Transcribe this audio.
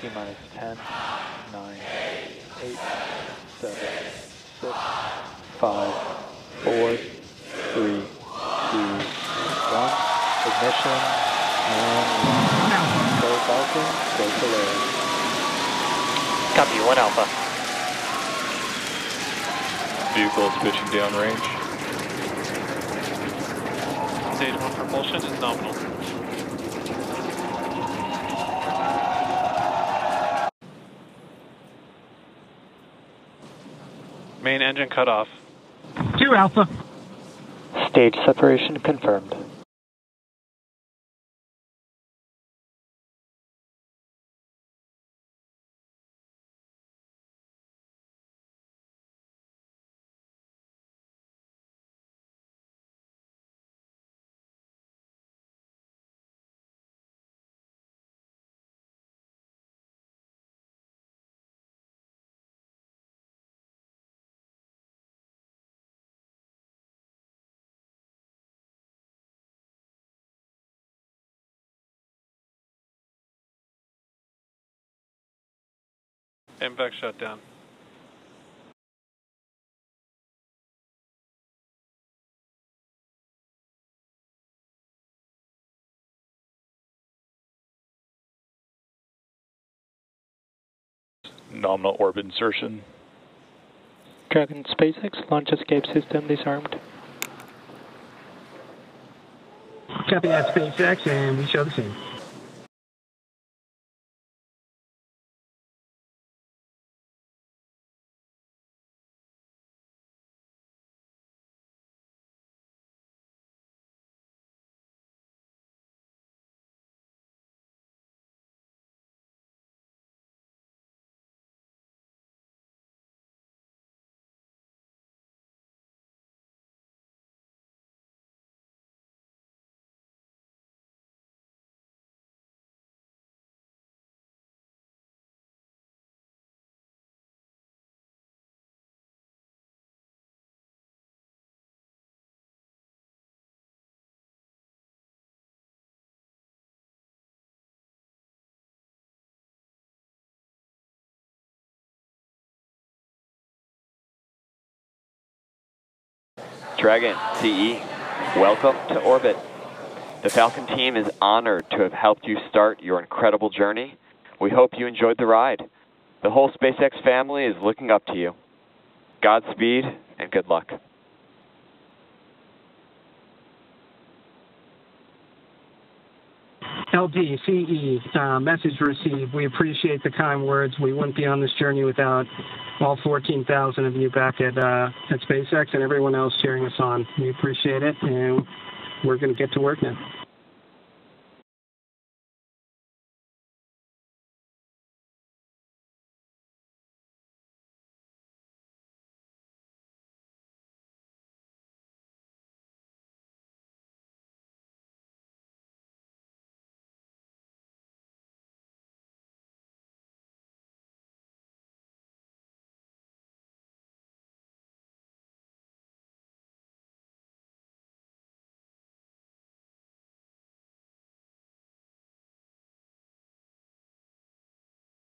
T minus 10, 9, 8, 7, 6, 5, 4, 3, 2, 1. Ignition and launch. Go Falcon, go Polaris. Copy, 1 Alpha. Vehicle is pitching downrange. Stage 1 propulsion is nominal. Main engine cut off. 2 Alpha. Stage separation confirmed. MVAC shut down. Nominal orbit insertion. Dragon SpaceX launch escape system disarmed. Copy that SpaceX, and we show the scene. Dragon, CE, welcome to orbit. The Falcon team is honored to have helped you start your incredible journey. We hope you enjoyed the ride. The whole SpaceX family is looking up to you. Godspeed and good luck. LD, CE, uh, message received. We appreciate the kind words. We wouldn't be on this journey without all 14,000 of you back at, uh, at SpaceX and everyone else cheering us on. We appreciate it, and we're going to get to work now.